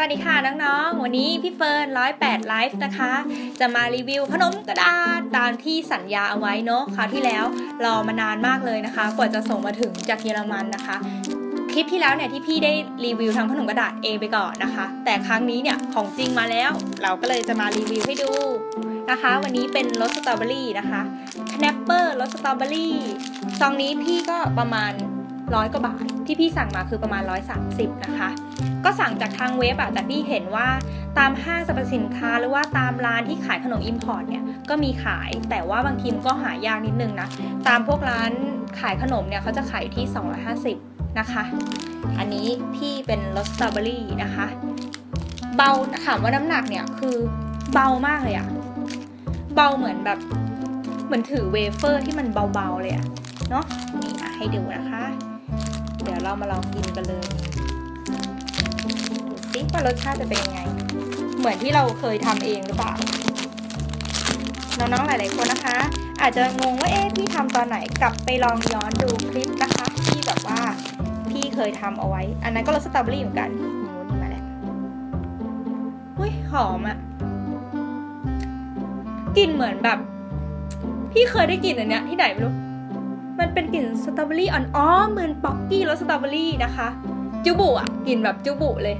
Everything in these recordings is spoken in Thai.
สวัสดีค่ะน้องๆ วันนี้พี่เฟิร์นร้อยแปดไลฟ์นะคะ จะมารีวิวขนมกระดาษตามที่สัญญาเอาไว้เนาะคราวที่แล้วรอมานานมากเลยนะคะ กว่าจะส่งมาถึงจากเยอรมันนะคะ คลิปที่แล้วเนี่ยที่พี่ได้รีวิวทำขนมกระดาษเองไปก่อนนะคะ แต่ครั้งนี้เนี่ยของจริงมาแล้ว เราก็เลยจะมารีวิวให้ดูนะคะ วันนี้เป็นรสสตรอเบอรี่นะคะ Knabber รสสตรอเบอรี่ซองนี้พี่ก็ประมาณร้อยกว่าบาท ที่พี่สั่งมาคือประมาณ 130 นะคะ ก็สั่งจากทางเว็บอะแต่พี่เห็นว่าตามห้างสรรพสินค้าหรือว่าตามร้านที่ขายขนม import เนี่ยก็มีขาย แต่ว่าบางทีมก็หายากนิดนึงนะ ตามพวกร้านขายขนมเนี่ยเขาจะขายที่ 250 นะคะ อันนี้พี่เป็นรสสตรอเบอรี่นะคะ ถ้าถามว่าน้ำหนักเนี่ยคือเบามากเลยอะเบาเหมือนแบบเหมือนถือเวเฟอร์ที่มันเบาๆเลยอะเนาะนี่มาให้ดูนะคะ ดี๋ยวเรามาลองกินกันเลยดูสิว่ารสชาติจะเป็นยังไง เหมือนที่เราเคยทำเองหรือเปล่าน้องๆหลาย ๆ คนนะคะ อาจจะงงว่าเอ๊ะพี่ทำตอนไหนกลับไปลองย้อนดูคลิปนะคะ ที่แบบว่าพี่เคยทำเอาไว้ อันนั้นก็รสสตรอเบอรี่เหมือนกันนี่นี่มาแล้วอุ้ยหอมอะกลิ่นเหมือนแบบ พี่เคยได้กลิ่นอันเนี้ยที่ไหนไม่รู้ มันเป็นกลิ่นสตรอเบอรี่อ่อนๆเหมือนป๊อกกี้รสสตรอเบอรี่นะคะจูบุอะกลิ่นแบบจูบุเลย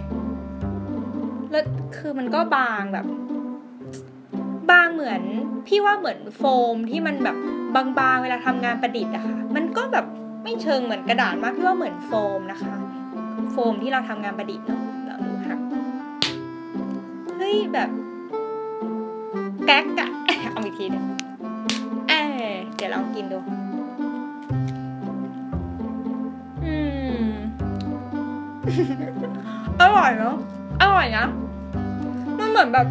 แล้วคือมันก็บางแบบ บางเหมือนพี่ว่าเหมือนโฟมที่มันแบบบางๆเวลาทำงานประดิษฐ์อะค่ะ มันก็แบบไม่เชิงเหมือนกระดาษมากพี่ว่าเหมือนโฟมนะคะ โฟมที่เราทำงานประดิษฐ์เนาะเราดูค่ะเฮ้ยแบบแก๊กอะเอาอีกทีหนึงเออเดี๋ยวลองกินดู อร่อยเนาะอร่อยนะมันเหมือนแบบ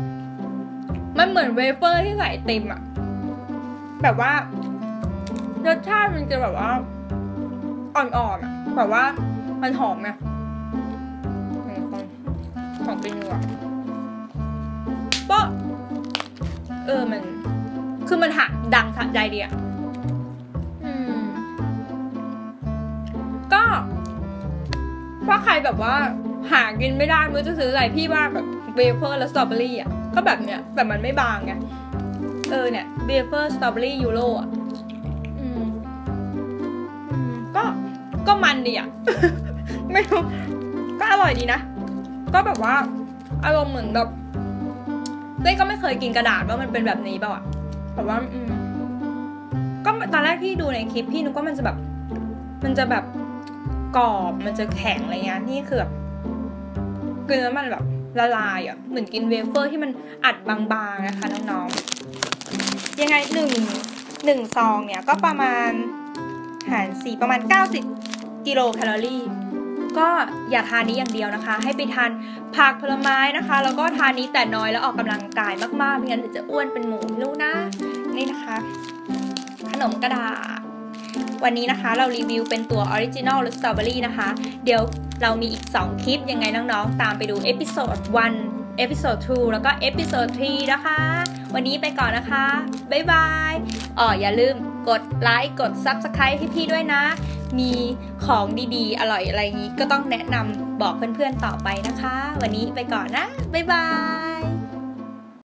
มันเหมือนเวเฟอร์ที่ใส่ติมอะแบบว่ารสชาติมันจะแบบว่า อ่อนๆอะแบบว่ามันหอมไงอืมหอมไปนัวก็เออมัน คือมันหักดังสะใจดีอะ ถ้าใครแบบว่าหากินไม่ได้ม่รู้จะซื้ออะไรพี่ว่าแบบเบเฟอร์และสตรอเบอรี่อะก็แบบเนี้ยแต่มันไม่บางไงเออเนี่ยเบเฟอร์สตรอเบอรี่ยูโรอะอืมก็ก็มันดีอะไม่รู้ก็อร่อยดีนะ ก็แบบว่าอารมณ์เหมือนแบบเต้ก็ไม่เคยกินกระดาษว่ามันเป็นแบบนี้เปล่าอะแต่ว่าอืมก็ตอนแรกที่ดูในคลิปพี่นึกว่ามันจะแบบ มันจะแบบ กรอบมันจะแข็งอะไรเงี้ยนี่คือแบบกินแล้วมันแบบละลายอะเหมือนกินเวเฟอร์ที่มันอัดบางๆนะคะน้องๆยังไงหนึ่งหนึ่งซองเนี่ยก็ประมาณหารสี่ประมาณ 90 กิโลแคลอรี่ ก็อย่าทานนี้อย่างเดียวนะคะ ให้ไปทานผักผลไม้นะคะ แล้วก็ทานนี้แต่น้อยแล้วออกกำลังกายมากๆไม่งั้นเดี๋ยวจะอ้วนเป็นหมูไม่รู้นะ นี่นะคะ ขนมกระดาษ วันนี้นะคะเรารีวิวเป็นตัว original หรือสตรอเบอรี่นะคะ เดี๋ยวเรามีอีก 2 คลิปยังไงน้องๆ ตามไปดู episode 1 episode 2แล้วก็ episode 3นะคะ วันนี้ไปก่อนนะคะ บ๊ายบายอ๋ออย่าลืมกดไลค์กด Subscribe ให้พี่ด้วยนะ มีของดีๆ อร่อยอะไรอย่างนี้ก็ต้องแนะนำบอกเพื่อนๆต่อไปนะคะ วันนี้ไปก่อนนะ บ๊ายบาย